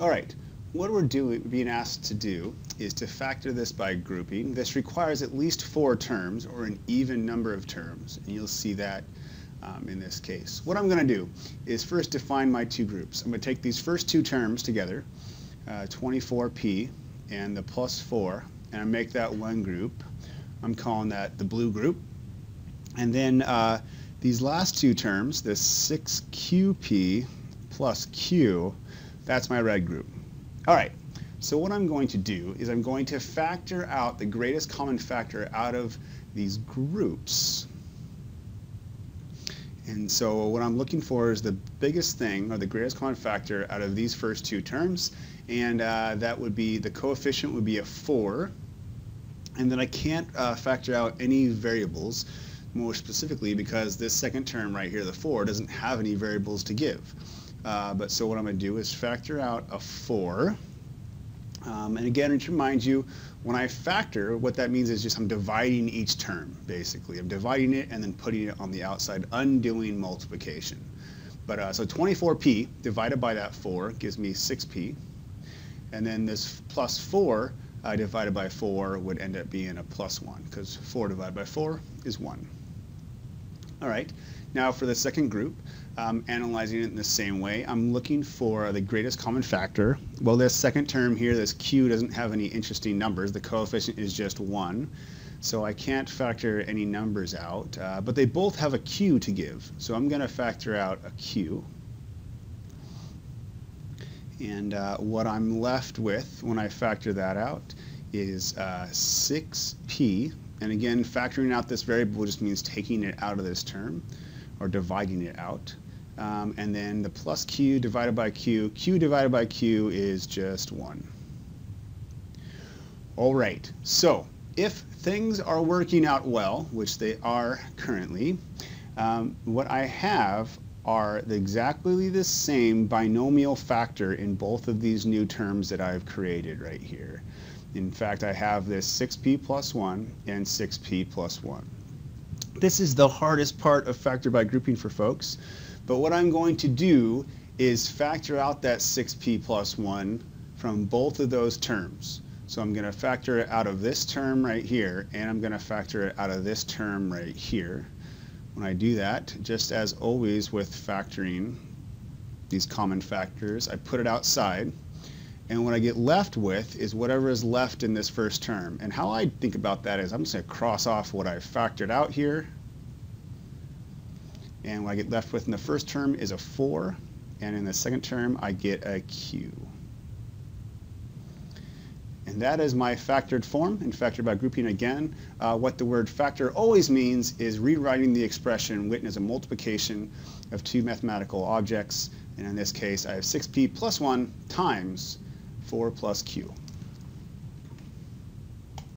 All right, what we're doing, being asked to do is to factor this by grouping. This requires at least four terms or an even number of terms, and you'll see that um, in this case. What I'm going to do is first define my two groups. I'm going to take these first two terms together, uh, 24p and the plus 4, and I make that one group. I'm calling that the blue group. And then uh, these last two terms, this 6qp plus q, that's my red group. All right, so what I'm going to do is I'm going to factor out the greatest common factor out of these groups. And so what I'm looking for is the biggest thing, or the greatest common factor out of these first two terms, and uh, that would be, the coefficient would be a 4, and then I can't uh, factor out any variables, more specifically because this second term right here, the 4, doesn't have any variables to give. Uh, but so what I'm going to do is factor out a 4. Um, and again, to remind you, when I factor, what that means is just I'm dividing each term, basically. I'm dividing it and then putting it on the outside, undoing multiplication. But uh, so 24p divided by that 4 gives me 6p. And then this plus 4 uh, divided by 4 would end up being a plus 1, because 4 divided by 4 is 1. All right, now for the second group, um, analyzing it in the same way. I'm looking for the greatest common factor. Well, this second term here, this q, doesn't have any interesting numbers. The coefficient is just 1. So I can't factor any numbers out. Uh, but they both have a q to give. So I'm going to factor out a q. And uh, what I'm left with when I factor that out is uh, 6p. And again, factoring out this variable just means taking it out of this term or dividing it out. Um, and then the plus q divided by q, q divided by q is just 1. All right, so if things are working out well, which they are currently, um, what I have are exactly the same binomial factor in both of these new terms that I've created right here. In fact, I have this 6p plus 1 and 6p plus 1. This is the hardest part of factor by grouping for folks. But what I'm going to do is factor out that 6p plus 1 from both of those terms. So I'm going to factor it out of this term right here, and I'm going to factor it out of this term right here. When I do that, just as always with factoring these common factors, I put it outside. And what I get left with is whatever is left in this first term. And how I think about that is I'm just going to cross off what I factored out here and what I get left with in the first term is a 4. And in the second term, I get a q. And that is my factored form. And factored by grouping again, uh, what the word factor always means is rewriting the expression written as a multiplication of two mathematical objects. And in this case, I have 6p plus 1 times 4 plus q.